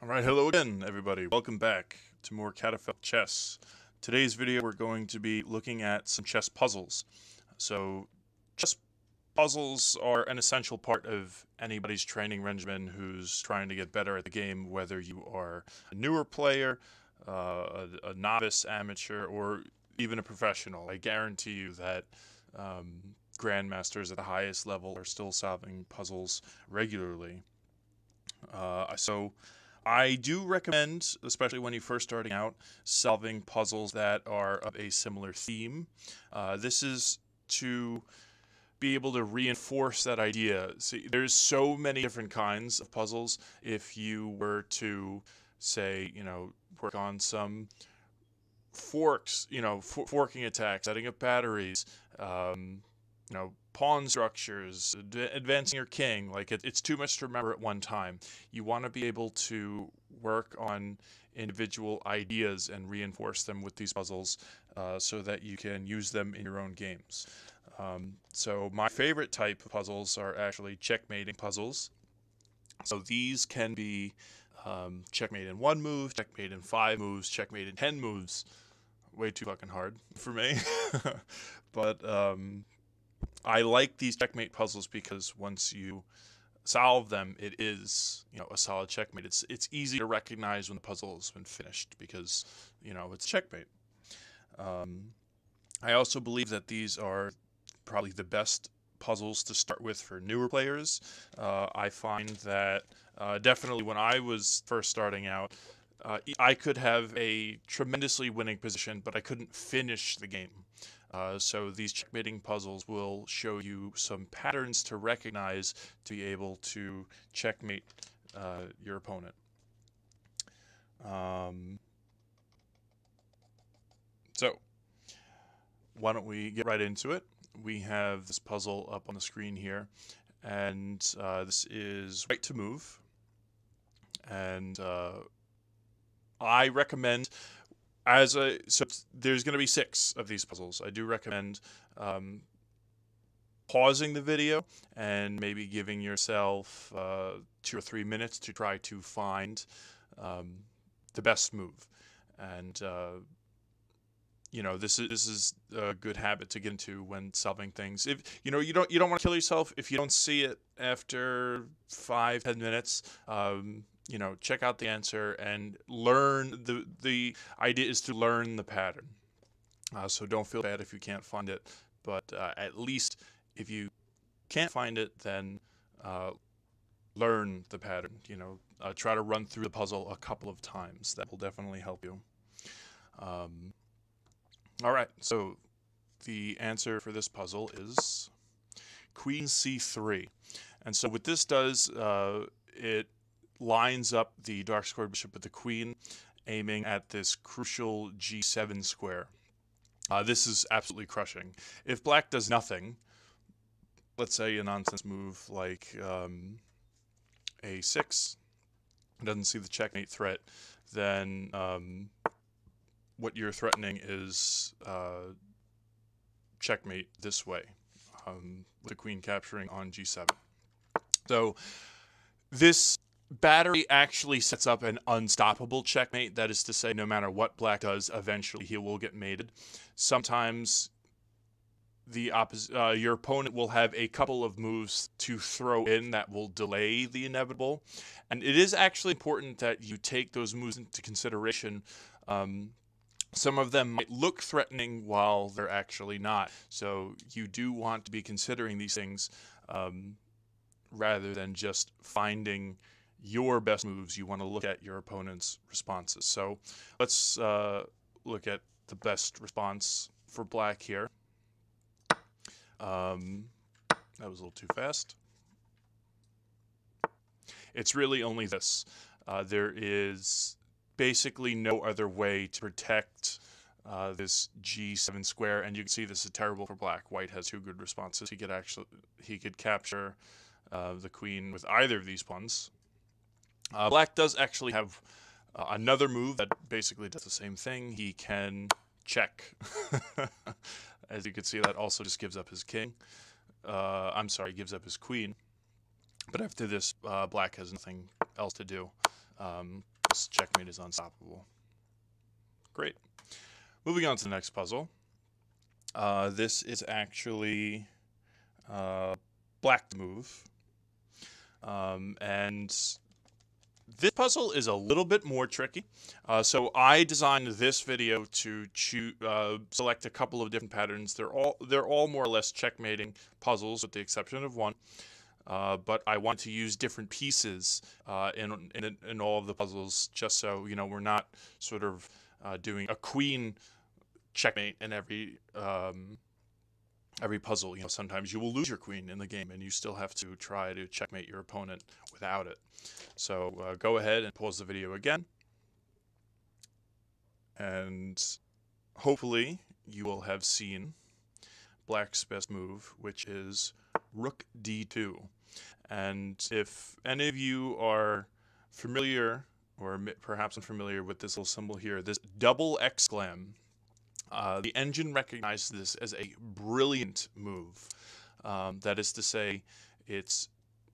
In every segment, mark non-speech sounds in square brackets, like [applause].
All right, hello again, everybody. Welcome back to more Catafalque Chess. Today's video, we're going to be looking at some chess puzzles. So, chess puzzles are an essential part of anybody's training regimen who's trying to get better at the game, whether you are a newer player, uh, a, a, novice, amateur, or even a professional. I guarantee you that um, grandmasters at the highest level are still solving puzzles regularly. Uh, so, I do recommend, especially when you're first starting out, solving puzzles that are of a similar theme. Uh, this is to be able to reinforce that idea. See, there's so many different kinds of puzzles. If you were to say, you know, work on some forks, you know, forking attacks, setting up batteries, um, you know, pawn structures, advancing your king. Like it, it's too much to remember at one time. You want to be able to work on individual ideas and reinforce them with these puzzles uh, so that you can use them in your own games. Um, so my favorite type of puzzles are actually checkmating puzzles. So these can be um, checkmate in one move, checkmate in five moves, checkmate in ten moves. Way too fucking hard for me. [laughs] but um, I like these checkmate puzzles because once you solve them, it is you know a solid checkmate. It's it's easy to recognize when the puzzle has been finished because you know it's checkmate. Um, I also believe that these are probably the best puzzles to start with for newer players. Uh, I find that uh, definitely when I was first starting out, uh, I could have a tremendously winning position, but I couldn't finish the game. Uh, so these checkmating puzzles will show you some patterns to recognize to be able to checkmate uh, your opponent. Um, so why don't we get right into it? We have this puzzle up on the screen here, and uh, this is right to move. And uh, I recommend as a so there's going to be six of these puzzles. I do recommend um, pausing the video and maybe giving yourself uh, two or three minutes to try to find um, the best move. And uh, you know this is this is a good habit to get into when solving things. If you know you don't you don't want to kill yourself if you don't see it after five ten minutes. Um, you know, check out the answer and learn the the idea is to learn the pattern. Uh, so don't feel bad if you can't find it, but uh, at least if you can't find it, then uh, learn the pattern. You know, uh, try to run through the puzzle a couple of times. That will definitely help you. Um, all right, so the answer for this puzzle is Queen C3. And so what this does, uh, it lines up the dark squared bishop with the queen, aiming at this crucial g7 square. Uh, this is absolutely crushing. If black does nothing, let's say a nonsense move like um, a6, doesn't see the checkmate threat, then um, what you're threatening is uh, checkmate this way, um, with the queen capturing on g7. So this Battery actually sets up an unstoppable checkmate. That is to say, no matter what black does, eventually he will get mated. Sometimes the oppos- uh, your opponent will have a couple of moves to throw in that will delay the inevitable. And it is actually important that you take those moves into consideration. Um, some of them might look threatening while they're actually not. So you do want to be considering these things um, rather than just finding your best moves, you want to look at your opponent's responses. So let's uh, look at the best response for black here. Um, that was a little too fast. It's really only this. Uh, there is basically no other way to protect uh, this G7 square, and you can see this is terrible for black. White has two good responses. He could actually he could capture uh, the queen with either of these pawns, uh, Black does actually have uh, another move that basically does the same thing. He can check. [laughs] As you can see, that also just gives up his king. Uh, I'm sorry, gives up his queen. But after this, uh, Black has nothing else to do. um, this checkmate is unstoppable. Great. Moving on to the next puzzle. Uh, this is actually uh, black move. Um, and this puzzle is a little bit more tricky. Uh, so I designed this video to choose, uh, select a couple of different patterns. They're all they're all more or less checkmating puzzles, with the exception of one. Uh, but I want to use different pieces uh, in, in in all of the puzzles, just so you know we're not sort of uh, doing a queen checkmate in every um, every puzzle. You know, sometimes you will lose your queen in the game, and you still have to try to checkmate your opponent without it. So uh, go ahead and pause the video again, and hopefully you will have seen Black's best move, which is Rook D2. And if any of you are familiar or perhaps unfamiliar with this little symbol here, this double exclam uh, the engine recognized this as a brilliant move. Um, that is to say, it's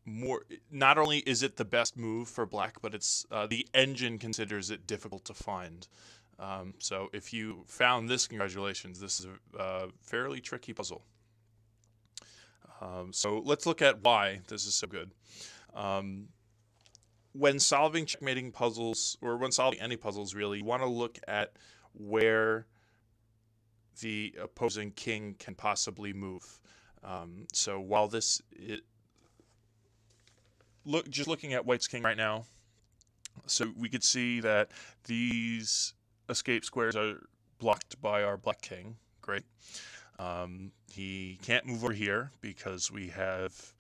more. Not only is it the best move for black, but it's uh, the engine considers it difficult to find. Um, so if you found this, congratulations. This is a fairly tricky puzzle. Um, so let's look at why this is so good. Um, when solving checkmating puzzles, or when solving any puzzles really, you want to look at where the opposing king can possibly move. Um, so while this it, look just looking at white's king right now, so we could see that these escape squares are blocked by our black king. Great. Um, he can't move over here because we have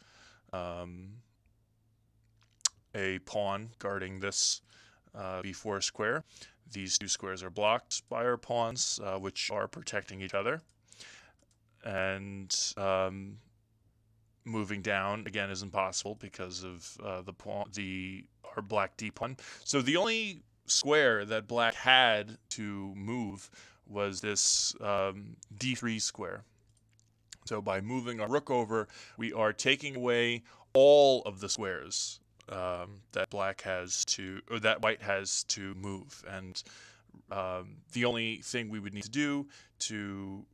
um, a pawn guarding this uh, b4 square. These two squares are blocked by our pawns, uh, which are protecting each other. And um, moving down again is impossible because of uh, the pawn, the our black d pawn. So the only square that black had to move was this um, d3 square. So by moving our rook over, we are taking away all of the squares um, that black has to, or that white has to move. And um, the only thing we would need to do to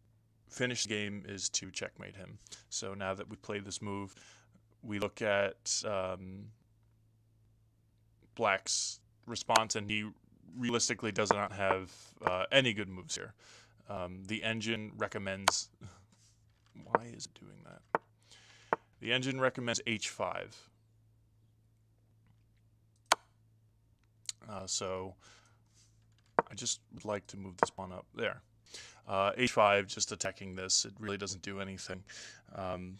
finish the game is to checkmate him. So now that we played this move, we look at um, black's response, and he realistically does not have uh, any good moves here. Um, the engine recommends. [laughs] Why is it doing that? The engine recommends h5. Uh, so I just would like to move this pawn up there. Uh, h5 just attacking this, it really doesn't do anything. Um,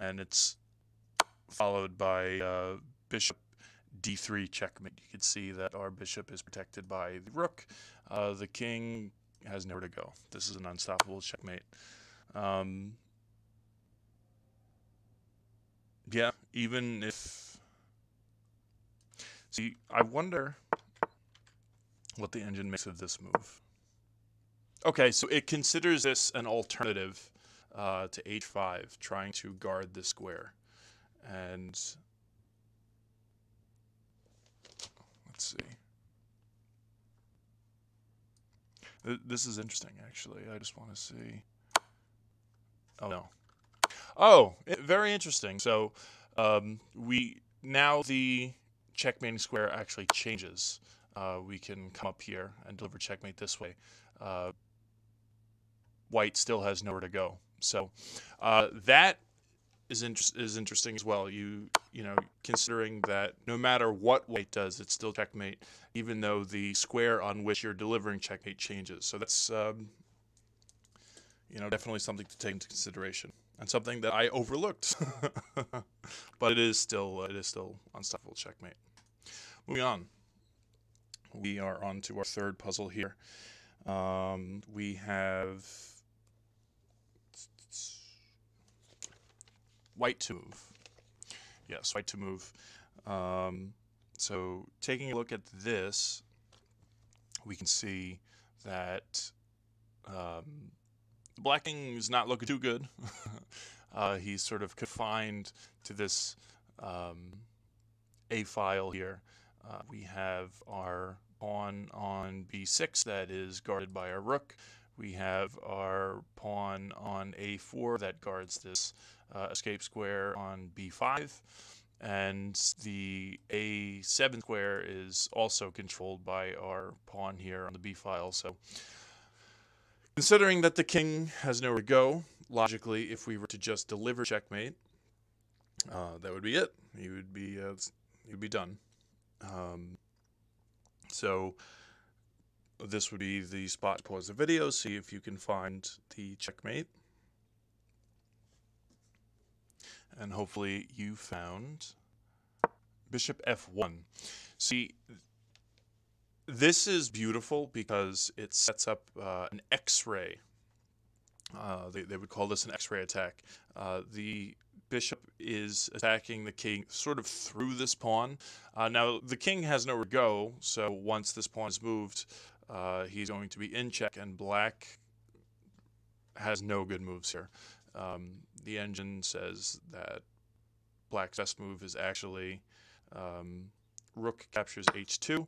and it's followed by uh, bishop d3 checkmate. You can see that our bishop is protected by the rook. Uh, the king has nowhere to go. This is an unstoppable checkmate. Um, yeah, even if... See, I wonder what the engine makes of this move. Okay, so it considers this an alternative uh, to h5, trying to guard the square. And let's see. This is interesting, actually. I just want to see. Oh, no. Oh, very interesting. So um, we now the checkmate square actually changes uh, we can come up here and deliver checkmate this way. Uh, white still has nowhere to go. So uh, that is, inter is interesting as well. You you know considering that no matter what white does, it's still checkmate, even though the square on which you're delivering checkmate changes. So that's um, you know definitely something to take into consideration and something that I overlooked, [laughs] but it is still it is still unstoppable checkmate. Moving on we are on to our third puzzle here. Um, we have white to move. Yes, white to move. Um, so taking a look at this, we can see that um, blacking is not looking too good. [laughs] uh, he's sort of confined to this um, A file here. Uh, we have our pawn on b6 that is guarded by our rook. We have our pawn on a4 that guards this uh, escape square on b5. And the a7 square is also controlled by our pawn here on the b file. So considering that the king has nowhere to go, logically, if we were to just deliver checkmate, uh, that would be it. He would be uh, he'd be done. Um, so this would be the spot to pause the video, see if you can find the checkmate. And hopefully you found bishop f1. See, this is beautiful because it sets up uh, an x-ray. Uh, they, they would call this an x-ray attack. Uh, the bishop is attacking the king sort of through this pawn. Uh, now, the king has nowhere to go, so once this pawn is moved, uh, he's going to be in check, and black has no good moves here. Um, the engine says that black's best move is actually um, rook captures h2.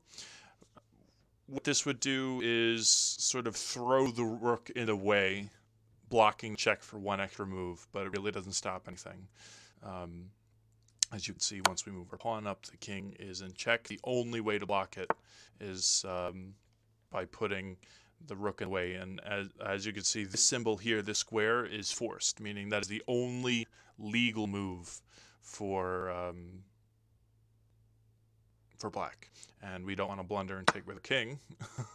What this would do is sort of throw the rook in the way blocking check for one extra move, but it really doesn't stop anything. Um, as you can see, once we move our pawn up, the king is in check. The only way to block it is um, by putting the rook away. And as, as you can see, this symbol here, this square, is forced, meaning that is the only legal move for um, for black. And we don't want to blunder and take with the king.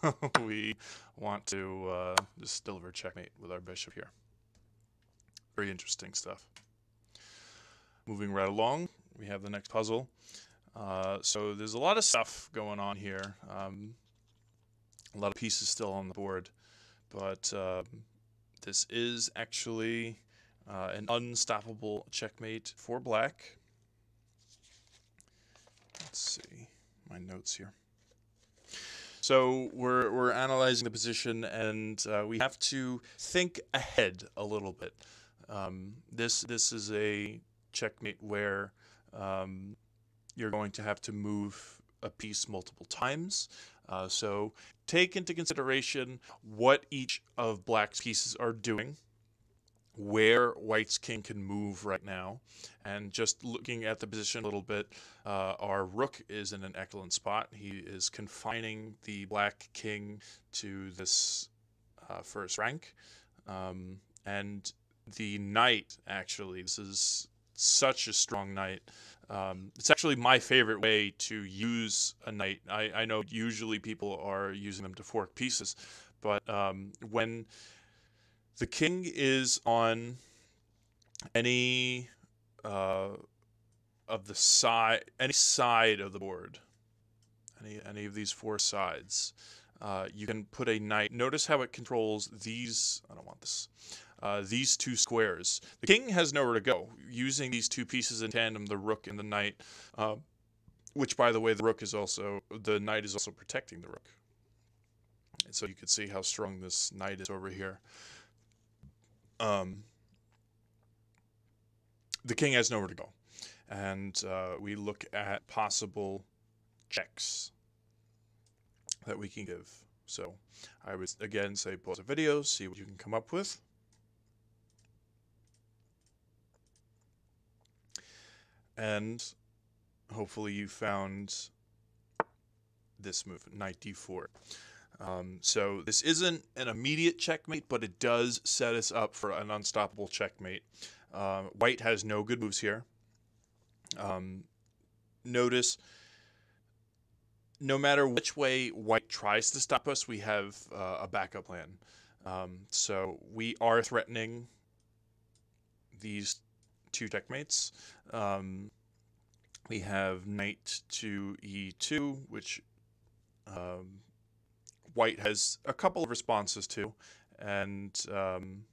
[laughs] we want to uh, just deliver checkmate with our bishop here. Very interesting stuff. Moving right along, we have the next puzzle. Uh, so there's a lot of stuff going on here. Um, a lot of pieces still on the board. But um, this is actually uh, an unstoppable checkmate for black. Let's see my notes here. So we're, we're analyzing the position and uh, we have to think ahead a little bit. Um, this, this is a checkmate where um, you're going to have to move a piece multiple times. Uh, so take into consideration what each of black's pieces are doing where White's king can move right now. And just looking at the position a little bit, uh, our rook is in an excellent spot. He is confining the black king to this uh, first rank. Um, and the knight, actually, this is such a strong knight. Um, it's actually my favorite way to use a knight. I, I know usually people are using them to fork pieces, but um, when the king is on any uh, of the side, any side of the board, any any of these four sides. Uh, you can put a knight. Notice how it controls these. I don't want this. Uh, these two squares. The king has nowhere to go. Using these two pieces in tandem, the rook and the knight, uh, which, by the way, the rook is also the knight is also protecting the rook. And so you can see how strong this knight is over here. Um, the king has nowhere to go. And uh, we look at possible checks that we can give. So I would again say pause the video, see what you can come up with. And hopefully you found this move, knight d4. Um, so this isn't an immediate checkmate, but it does set us up for an unstoppable checkmate. Uh, white has no good moves here. Um, notice, no matter which way white tries to stop us, we have uh, a backup plan. Um, so we are threatening these two checkmates. Um, we have knight to e2, which um, White has a couple of responses to, and um,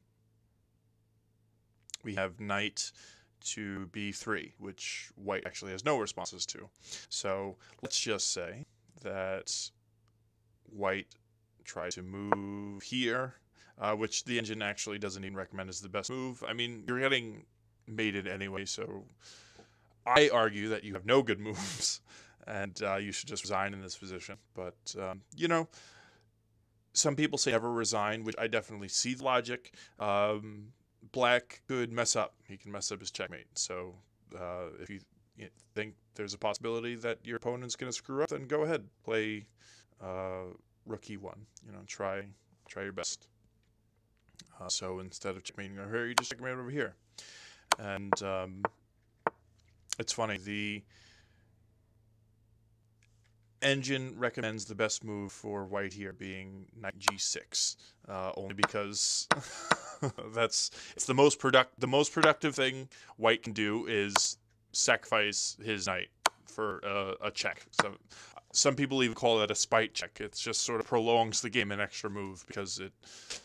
we have Knight to B3, which White actually has no responses to. So let's just say that White tries to move here, uh, which the engine actually doesn't even recommend as the best move. I mean, you're getting mated anyway, so I argue that you have no good [laughs] moves. and uh, you should just resign in this position. But um, you know, some people say never resign, which I definitely see the logic. Um, black could mess up; he can mess up his checkmate. So uh, if you think there's a possibility that your opponent's going to screw up, then go ahead, play uh, rook e1. You know, try try your best. Uh, so instead of checkmating over here, you just checkmate over here. And um, it's funny, the engine recommends the best move for white here being knight g6, uh, only because [laughs] that's it's the most product the most productive thing white can do is sacrifice his knight for uh, a check. So some people even call it a spite check. It just sort of prolongs the game an extra move because it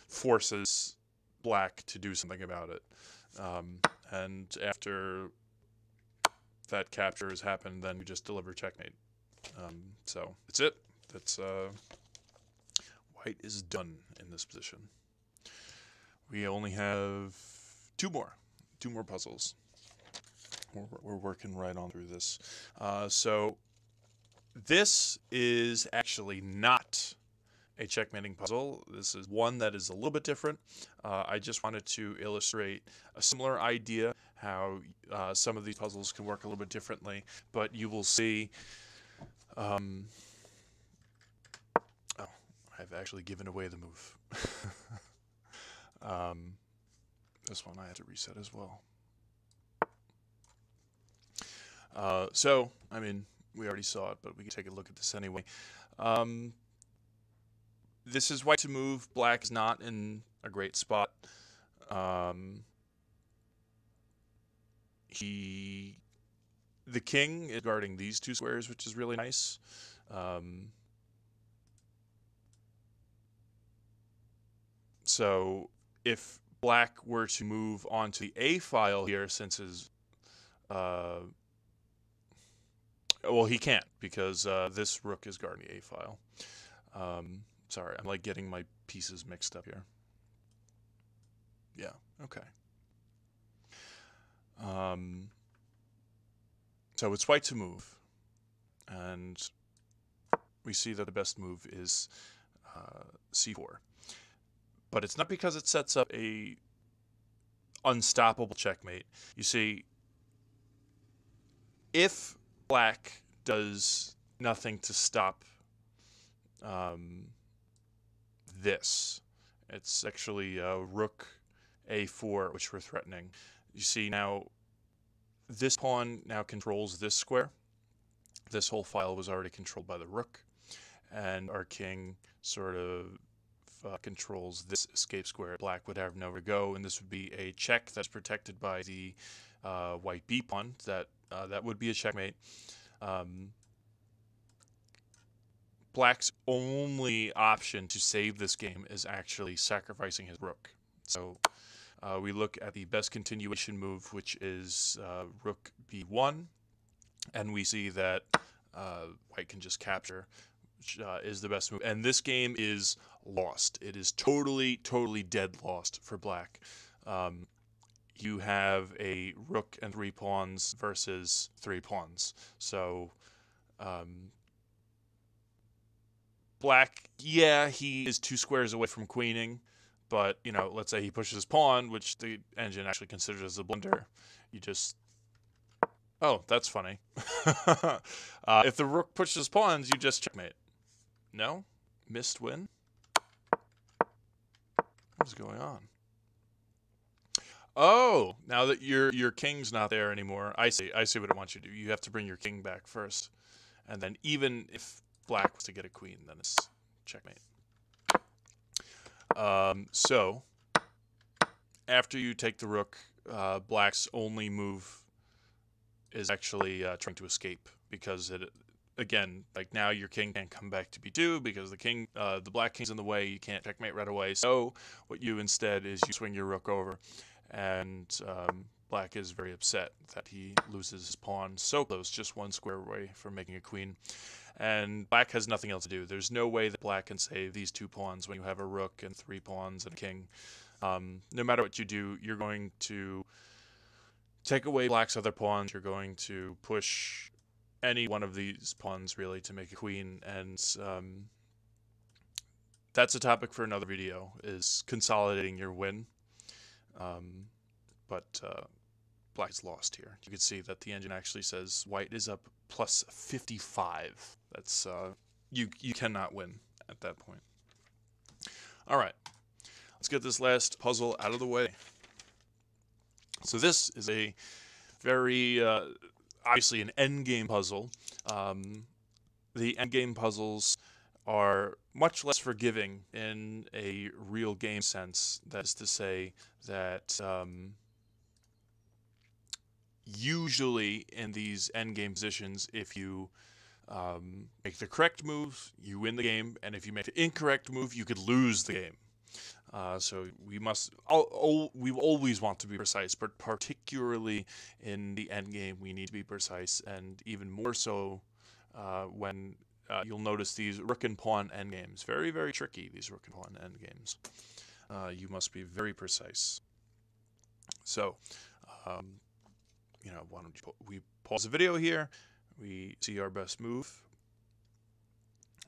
forces black to do something about it. Um, and after that capture has happened, then we just deliver checkmate. Um, so that's it. That's uh, white is done in this position. We only have two more, two more puzzles. We're, we're working right on through this. Uh, so this is actually not a checkmating puzzle. This is one that is a little bit different. Uh, I just wanted to illustrate a similar idea, how uh, some of these puzzles can work a little bit differently, but you will see um, oh, I've actually given away the move. [laughs] um, this one I had to reset as well. Uh, so, I mean, we already saw it, but we can take a look at this anyway. Um, this is white to move. Black is not in a great spot. Um, he, the king is guarding these two squares, which is really nice. Um, so if black were to move onto the A file here, since his uh, well, he can't because uh, this rook is guarding the A file. Um, sorry, I'm like getting my pieces mixed up here. Yeah, okay. Um, so it's white to move, and we see that the best move is uh, c4. But it's not because it sets up a unstoppable checkmate. You see, if black does nothing to stop um, this. It's actually uh, rook a4, which we're threatening. You see now, this pawn now controls this square. This whole file was already controlled by the rook, and our king sort of uh, controls this escape square. Black would have nowhere to go, and this would be a check that's protected by the uh, white b pawn. That uh, that would be a checkmate. Um, Black's only option to save this game is actually sacrificing his rook. So uh, we look at the best continuation move, which is uh, rook b1, and we see that uh, white can just capture, which uh, is the best move. And this game is lost. It is totally, totally dead lost for black. Um, you have a rook and three pawns versus three pawns. So, um, black, yeah, he is two squares away from queening, but you know, let's say he pushes his pawn, which the engine actually considers as a blunder. You just Oh, that's funny. [laughs] uh, if the rook pushes pawns, you just checkmate. No? Missed win? What's going on? Oh, now that your your king's not there anymore, I see. I see what it wants you to do. You have to bring your king back first, and then even if black was to get a queen, then it's checkmate. Um, so after you take the rook, uh, black's only move is actually uh, trying to escape because it again like now your king can't come back to b2 because the king uh, the black king's in the way. You can't checkmate right away. So what you instead is you swing your rook over and um, black is very upset that he loses his pawn so close, just one square away from making a queen. And black has nothing else to do. There's no way that black can save these two pawns when you have a rook and three pawns and a king. Um, no matter what you do, you're going to take away black's other pawns. You're going to push any one of these pawns really to make a queen, and um, that's a topic for another video. Is consolidating your win, um, but uh, is lost here. You can see that the engine actually says white is up plus 55. That's uh, you you cannot win at that point. All right, let's get this last puzzle out of the way. So this is a very uh, obviously an endgame puzzle. Um, the endgame puzzles are much less forgiving in a real game sense. That is to say that um, usually in these endgame positions, if you um, make the correct move, you win the game, and if you make the incorrect move, you could lose the game. Uh, so we must, we always want to be precise, but particularly in the end game, we need to be precise, and even more so uh, when uh, you'll notice these rook and pawn end games. Very, very tricky, these rook and pawn end games. Uh, you must be very precise. So, um, you know, why don't you, we pause the video here, we see our best move,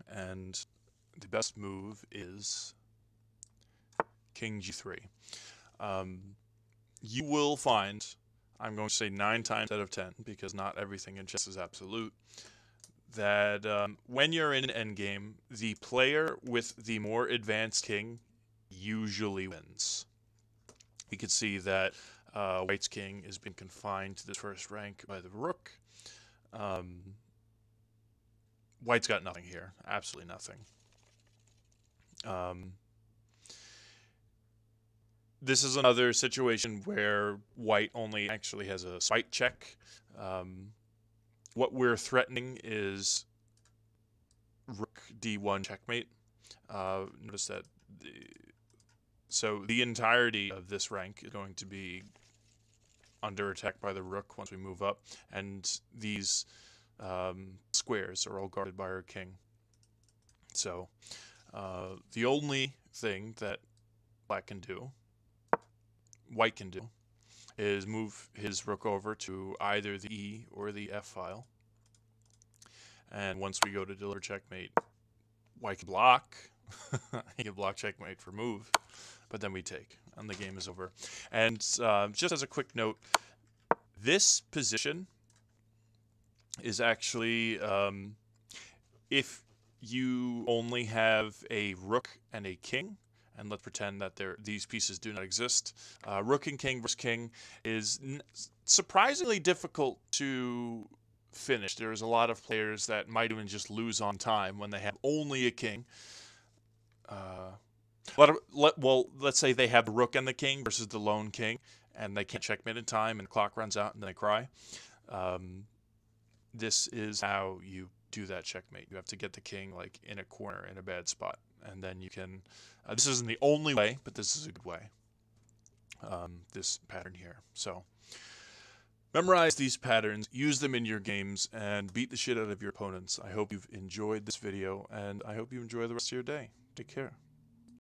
and the best move is king g3. Um, you will find, I'm going to say 9 times out of 10, because not everything in chess is absolute, that um, when you're in an endgame, the player with the more advanced king usually wins. You can see that uh, White's king has been confined to the first rank by the rook. Um, White's got nothing here, absolutely nothing. Um, this is another situation where White only actually has a spite check. Um, what we're threatening is Rook D1 checkmate. Uh, notice that the, so the entirety of this rank is going to be under attack by the rook once we move up, and these um, squares are all guarded by our king. So uh, the only thing that black can do, white can do, is move his rook over to either the E or the F file. And once we go to deliver checkmate, white can block. [laughs] he can block checkmate for move, but then we take, and the game is over. And uh, just as a quick note, this position is actually, um, if you only have a rook and a king, and let's pretend that there these pieces do not exist. Uh, rook and king versus king is surprisingly difficult to finish. There's a lot of players that might even just lose on time when they have only a king. Uh, let, let, well, let's say they have rook and the king versus the lone king, and they can't checkmate in time, and clock runs out, and they cry. Um, this is how you do that checkmate. You have to get the king like in a corner in a bad spot, and then you can. Uh, this isn't the only way, but this is a good way. Um, this pattern here. So memorize these patterns, use them in your games, and beat the shit out of your opponents. I hope you've enjoyed this video, and I hope you enjoy the rest of your day. Take care.